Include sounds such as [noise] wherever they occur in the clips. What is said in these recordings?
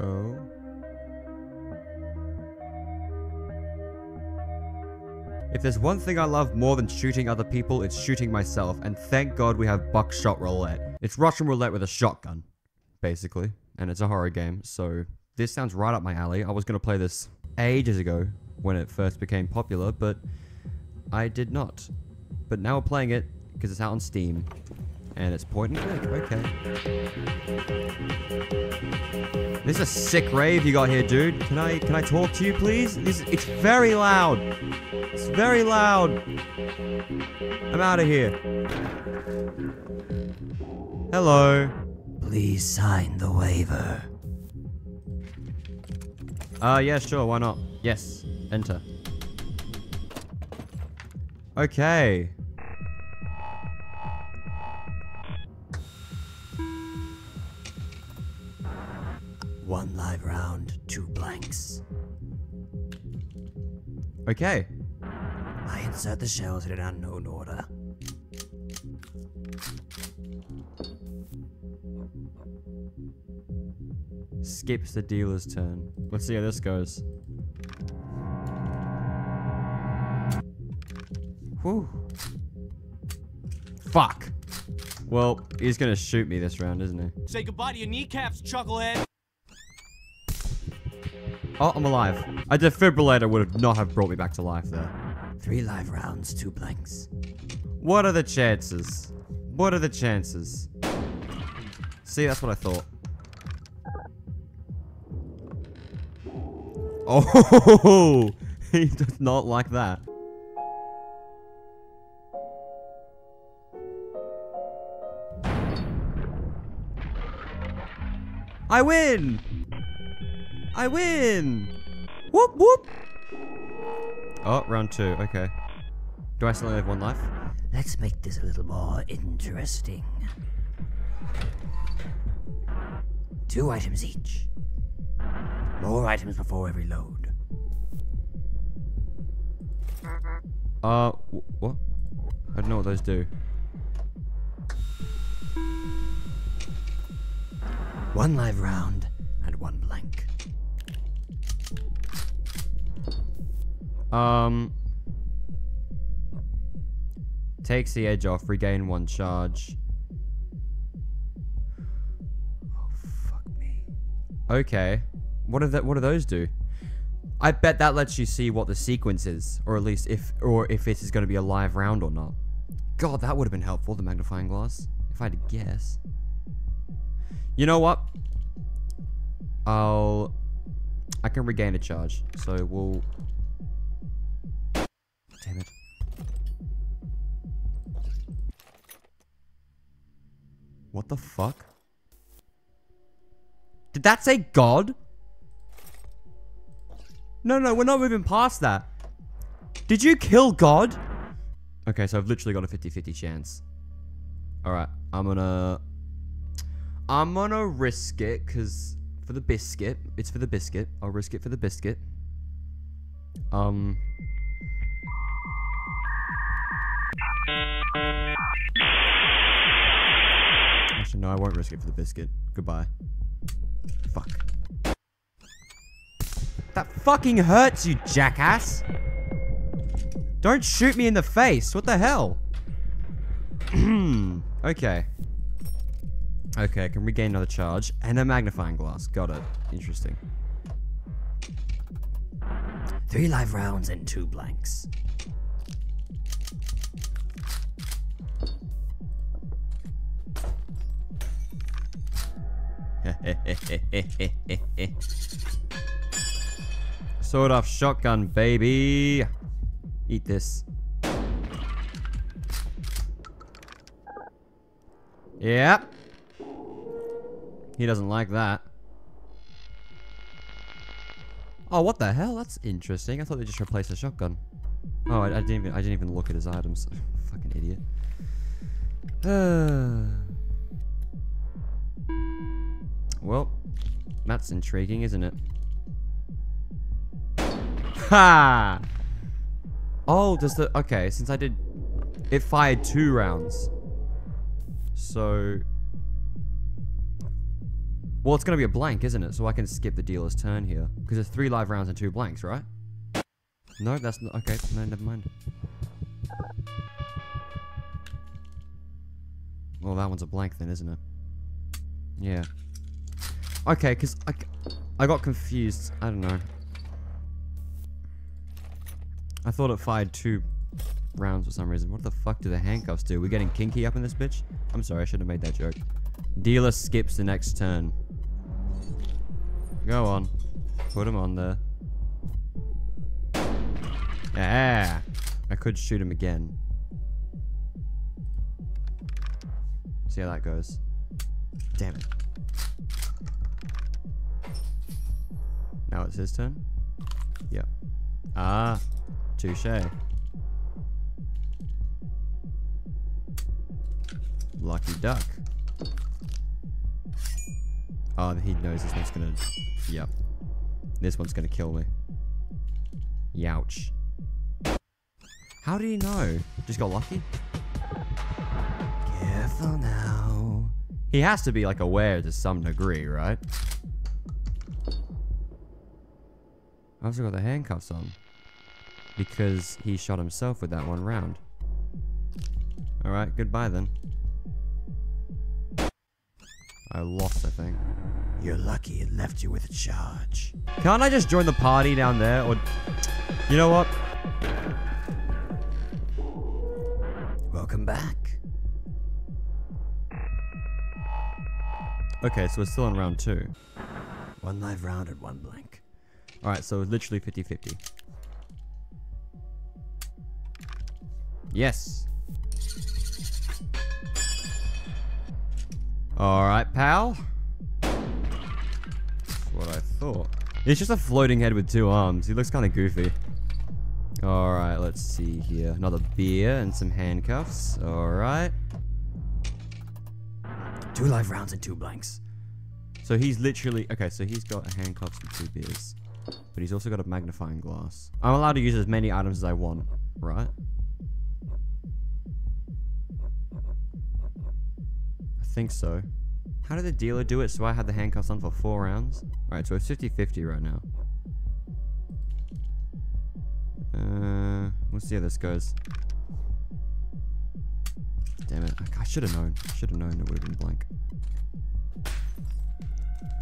Oh. If there's one thing I love more than shooting other people, it's shooting myself. And thank God we have buckshot roulette. It's Russian roulette with a shotgun, basically. And it's a horror game, so this sounds right up my alley. I was going to play this ages ago when it first became popular, but I did not. But now we're playing it because it's out on Steam. And it's point and click. Okay. This is a sick rave you got here, dude. Can I can I talk to you, please? This it's very loud. It's very loud. I'm out of here. Hello. Please sign the waiver. Uh, yeah, sure, why not? Yes, enter. Okay. One live round, two blanks. Okay. I insert the shells in an unknown order. Skips the dealer's turn. Let's see how this goes. Whew. Fuck. Well, he's gonna shoot me this round, isn't he? Say goodbye to your kneecaps, chucklehead. Oh, I'm alive. A defibrillator would have not have brought me back to life there. Three live rounds, two blanks. What are the chances? What are the chances? See, that's what I thought. Oh, [laughs] he does not like that. I win! I win! Whoop whoop! Oh, round two, okay. Do I still only have one life? Let's make this a little more interesting. Two items each. More items before every load. Uh, what? I don't know what those do. One live round and one blank. Um, takes the edge off, regain one charge. Oh fuck me. Okay, what are that? What do those do? I bet that lets you see what the sequence is, or at least if, or if it is going to be a live round or not. God, that would have been helpful. The magnifying glass, if I had to guess. You know what? I'll. I can regain a charge, so we'll What the fuck? Did that say God? No, no, we're not moving past that. Did you kill God? Okay, so I've literally got a 50-50 chance. Alright, I'm gonna... I'm gonna risk it, because... For the biscuit. It's for the biscuit. I'll risk it for the biscuit. Um... Actually, no, I won't risk it for the biscuit. Goodbye. Fuck. That fucking hurts, you jackass! Don't shoot me in the face! What the hell? [clears throat] okay. Okay, I can regain another charge. And a magnifying glass. Got it. Interesting. Three live rounds and two blanks. [laughs] Sawed off shotgun, baby. Eat this. Yep. He doesn't like that. Oh, what the hell? That's interesting. I thought they just replaced the shotgun. Oh, I, I didn't even I didn't even look at his items. [laughs] Fucking idiot. [sighs] [sighs] well, that's intriguing, isn't it? Ha! Oh, does the... Okay, since I did... It fired two rounds. So... Well, it's going to be a blank, isn't it? So I can skip the dealer's turn here. Because there's three live rounds and two blanks, right? No, that's not... Okay, no, never mind. Well, that one's a blank then, isn't it? Yeah. Okay, because I, I got confused. I don't know. I thought it fired two rounds for some reason. What the fuck do the handcuffs do? We're getting kinky up in this bitch? I'm sorry, I should have made that joke. Dealer skips the next turn. Go on. Put him on there. Yeah. I could shoot him again. See how that goes. Damn it. Now it's his turn? Yep. Ah. Touche. Lucky duck. Oh, he knows this one's gonna... Yep. This one's gonna kill me. Youch. How did he know? Just got lucky? Careful now. He has to be, like, aware to some degree, right? I also got the handcuffs on. Because he shot himself with that one round. Alright, goodbye then. I lost, I think. You're lucky it left you with a charge. Can't I just join the party down there? Or, you know what? Welcome back. Okay, so we're still on round two. One live round and one blank. Alright, so literally 50-50. Yes. Alright, pal. That's what I thought. He's just a floating head with two arms. He looks kind of goofy. Alright, let's see here. Another beer and some handcuffs. Alright. Two live rounds and two blanks. So he's literally... Okay, so he's got handcuffs and two beers. But he's also got a magnifying glass. I'm allowed to use as many items as I want, right? I think so. How did the dealer do it so I had the handcuffs on for four rounds? Alright, so it's 50-50 right now. Uh, we'll see how this goes. Damn it. I, I should have known. I should have known it would have been blank.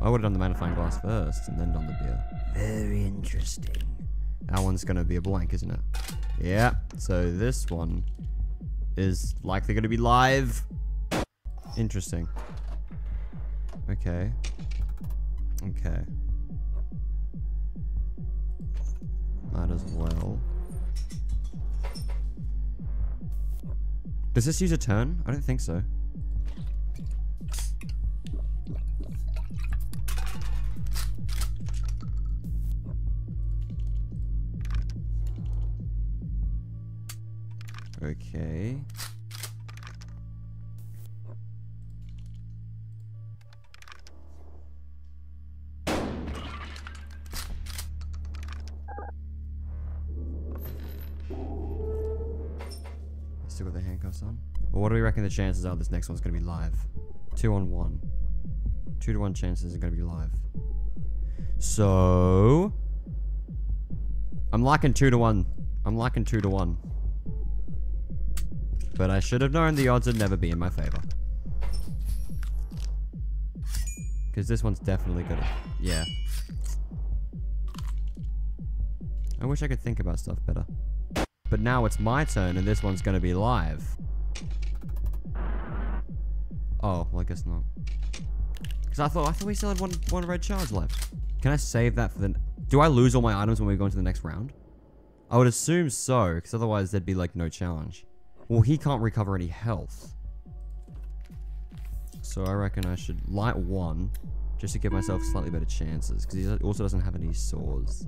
I would have done the magnifying glass first and then done the beer. Very interesting. That one's going to be a blank, isn't it? Yeah. So this one is likely going to be live. Interesting. Okay. Okay. Might as well. Does this use a turn? I don't think so. Okay. Still got the handcuffs on. Well, what do we reckon the chances are this next one's gonna be live? Two on one. Two to one chances are gonna be live. So I'm liking two to one. I'm liking two to one. But I should have known the odds would never be in my favor. Because this one's definitely gonna... Yeah. I wish I could think about stuff better. But now it's my turn and this one's gonna be live. Oh, well I guess not. Because I thought I thought we still had one one red charge left. Can I save that for the... Do I lose all my items when we go into the next round? I would assume so, because otherwise there'd be like no challenge. Well, he can't recover any health. So I reckon I should light one, just to give myself slightly better chances, because he also doesn't have any swords.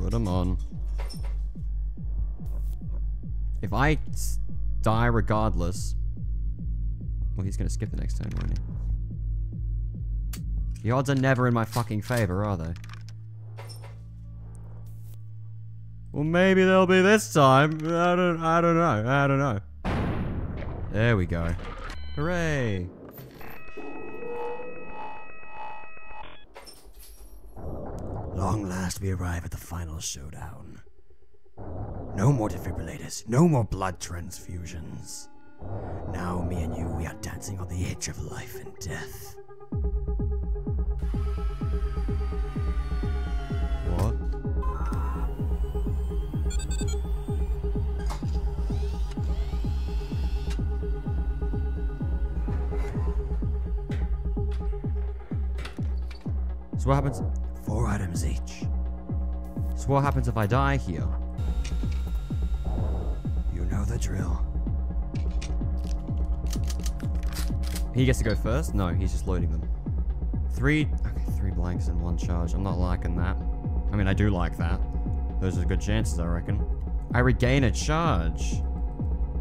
Put him on. If I die regardless, well, he's gonna skip the next turn, won't he? The odds are never in my fucking favor, are they? Well, maybe they'll be this time. I don't, I don't know. I don't know. There we go. Hooray. Long last, we arrive at the final showdown. No more defibrillators, no more blood transfusions. Now, me and you, we are dancing on the edge of life and death. So what happens? Four items each. So what happens if I die here? You know the drill. He gets to go first? No, he's just loading them. Three, okay, three blanks in one charge. I'm not liking that. I mean, I do like that. Those are good chances, I reckon. I regain a charge.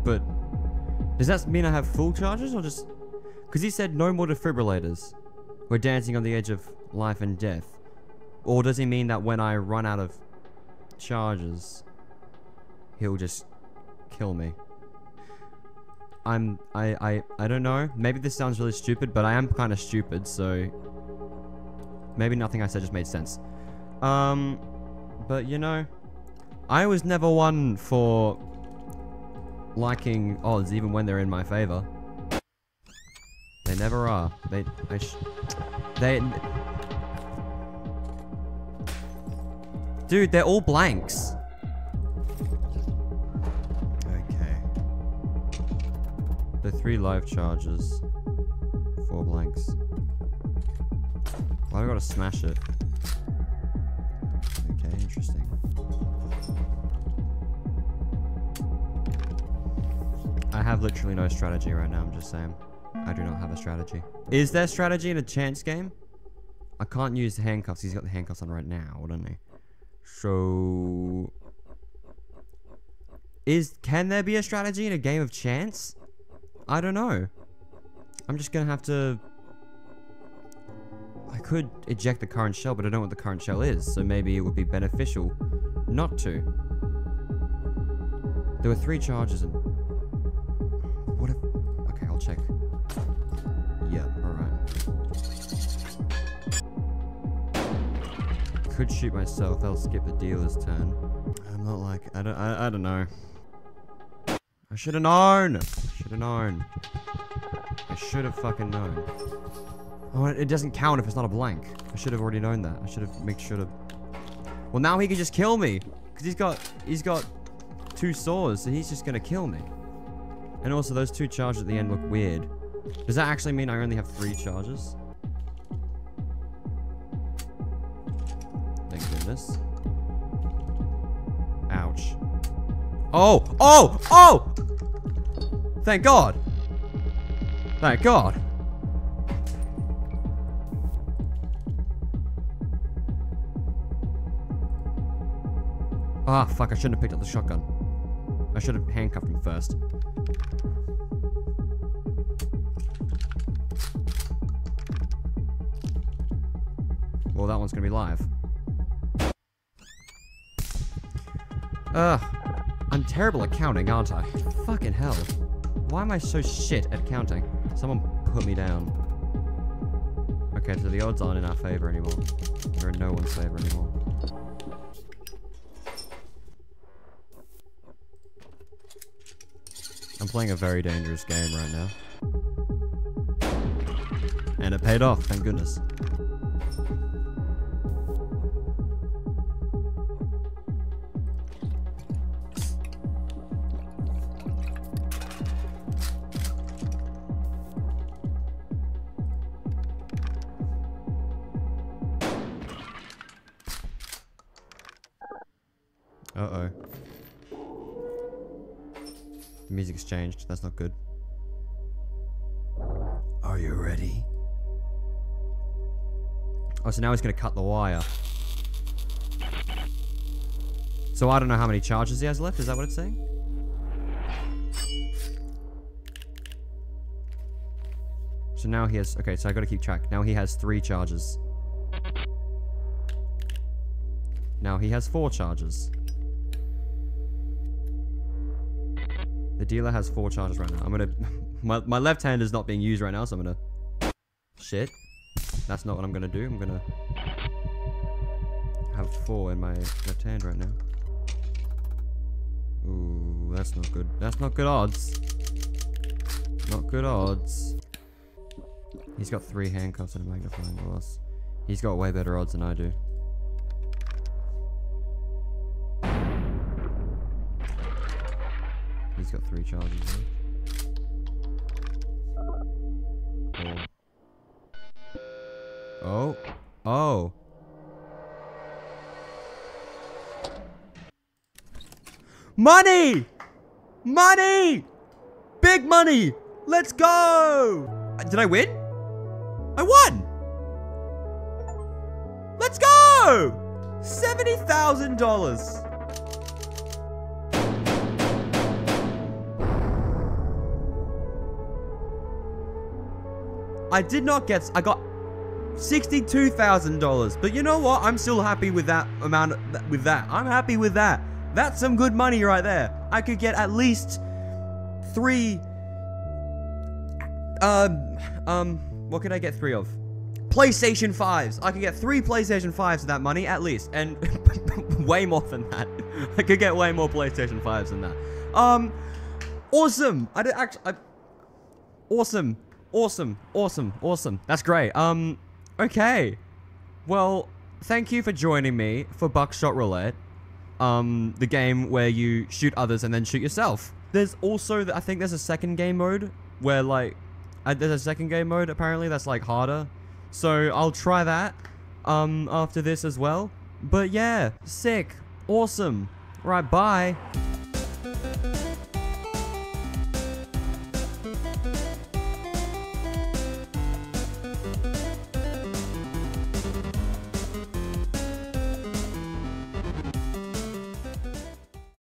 But, does that mean I have full charges or just... Because he said no more defibrillators. We're dancing on the edge of life and death. Or does he mean that when I run out of charges, he'll just kill me? I'm I I I don't know. Maybe this sounds really stupid, but I am kind of stupid, so maybe nothing I said just made sense. Um, but you know, I was never one for liking odds, even when they're in my favor. They never are. They they they. Dude, they're all blanks. Okay. The three live charges. Four blanks. Why do I gotta smash it? Okay, interesting. I have literally no strategy right now, I'm just saying. I do not have a strategy. Is there strategy in a chance game? I can't use handcuffs. He's got the handcuffs on right now, wouldn't he? So... Is can there be a strategy in a game of chance? I don't know. I'm just gonna have to. I could eject the current shell, but I don't know what the current shell is, so maybe it would be beneficial not to. There were three charges and. Could shoot myself, I'll skip the dealer's turn. I'm not like. I don't, I, I don't know. I should have known! Should have known. I should have fucking known. Oh, it doesn't count if it's not a blank. I should have already known that. I should have made sure to... Well, now he can just kill me. Because he's got... He's got two swords, so he's just going to kill me. And also, those two charges at the end look weird. Does that actually mean I only have three charges? Ouch. Oh! Oh! Oh! Thank God! Thank God! Ah, fuck, I shouldn't have picked up the shotgun. I should have handcuffed him first. Well, that one's gonna be live. Ugh. I'm terrible at counting, aren't I? Fucking hell. Why am I so shit at counting? Someone put me down. Okay, so the odds aren't in our favor anymore. They're in no one's favor anymore. I'm playing a very dangerous game right now. And it paid off, thank goodness. That's not good. Are you ready? Oh, so now he's going to cut the wire. So I don't know how many charges he has left. Is that what it's saying? So now he has... Okay, so i got to keep track. Now he has three charges. Now he has four charges. The dealer has four charges right now. I'm gonna... [laughs] My, my left hand is not being used right now, so I'm gonna... Shit. That's not what I'm gonna do. I'm gonna... Have four in my left hand right now. Ooh, that's not good. That's not good odds. Not good odds. He's got three handcuffs and a magnifying glass. He's got way better odds than I do. Got three charges. Oh. Oh. Oh. Money! Money! Big money! Let's go! Uh, Did I win? I won! Let's go! $70,000. I did not get, I got $62,000. But you know what? I'm still happy with that amount, of, with that. I'm happy with that. That's some good money right there. I could get at least three, um, um, what could I get three of? PlayStation 5s. I could get three PlayStation 5s with that money, at least. And [laughs] way more than that. [laughs] I could get way more PlayStation 5s than that. Um, awesome. I did actually, I, awesome. Awesome. Awesome. Awesome. That's great. Um, okay. Well, thank you for joining me for Buckshot Roulette. Um, the game where you shoot others and then shoot yourself. There's also, I think there's a second game mode where like, uh, there's a second game mode apparently that's like harder. So I'll try that um after this as well. But yeah, sick, awesome. Right, bye.